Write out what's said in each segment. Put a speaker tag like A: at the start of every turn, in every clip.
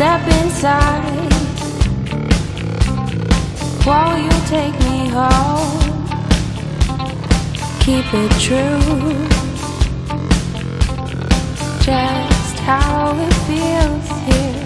A: inside. Won't you take me home? Keep it true. Just how it feels here.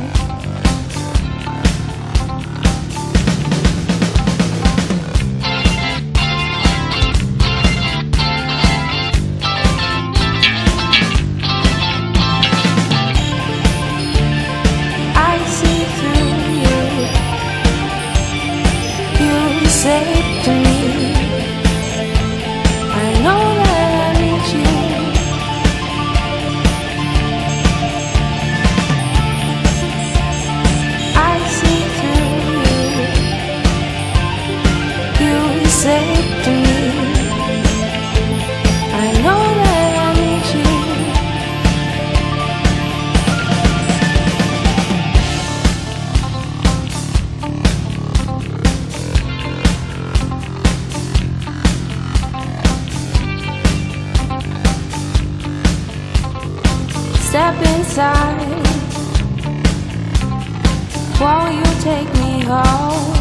A: Step inside. Won't you take me home?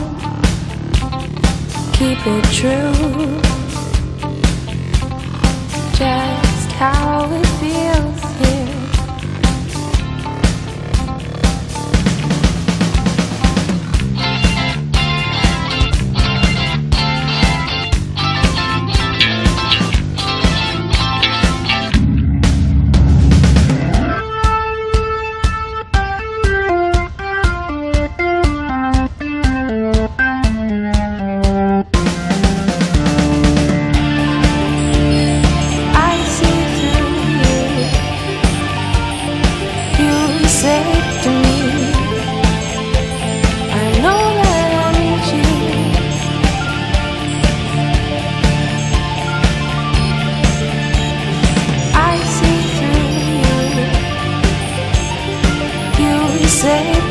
A: Keep it true. Just how it. say